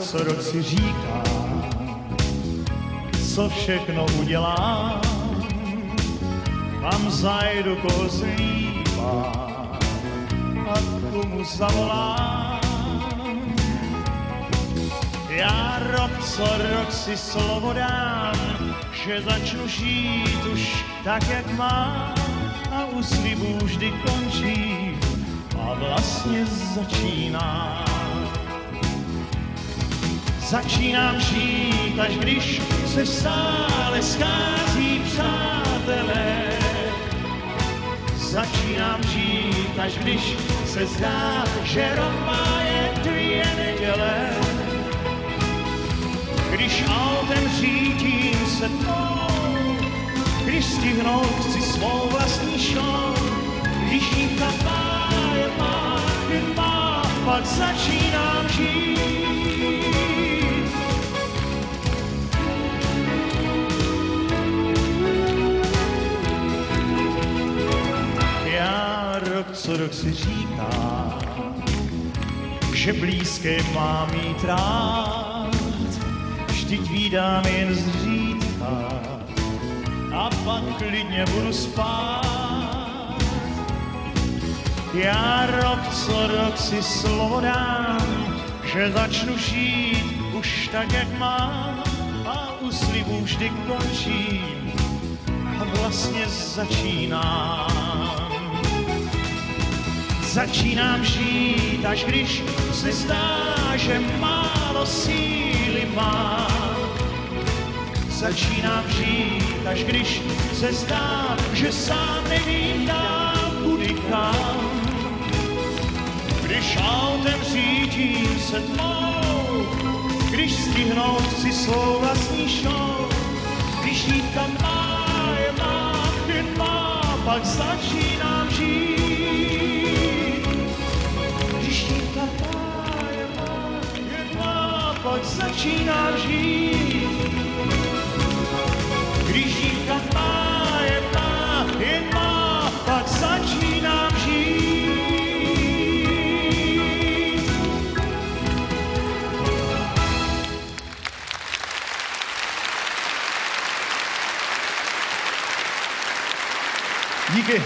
co rok si říká, co všechno udělám, kam zajdu, koho zlíbá a komu zavolám. Já rok co rok si slovo dám, že začnu žít už tak, jak mám a u slibů vždy končí a vlastně začínám. Začínám žít, až když se stále schází přátelé. Začínám žít, až když se zdá, že rok má jen dvě neděle. Když autem řídím se tmou, když stihnout chci svou vlastní show, když jímka má je má, má, pak začínám žít. Co rok si říká, že blízké mám mít rád, vždyť vídám jen zřídka a pak klidně budu spát. Já rok co rok si slovo dám, že začnu žít už tak, jak mám a u slibů vždy končím a vlastně začínám. Začínám žít, až když se zdá, že málo síly mám. Začínám žít, až když se zdá, že sám nevím dál kudy kam. Když autem řídím se tmou, když stihnout chci svou vlastní show, když jítka má je má, jen má, pak začínám žít. proč začíná žít. Když dívka má, je má, je má, pak začíná žít. Díky.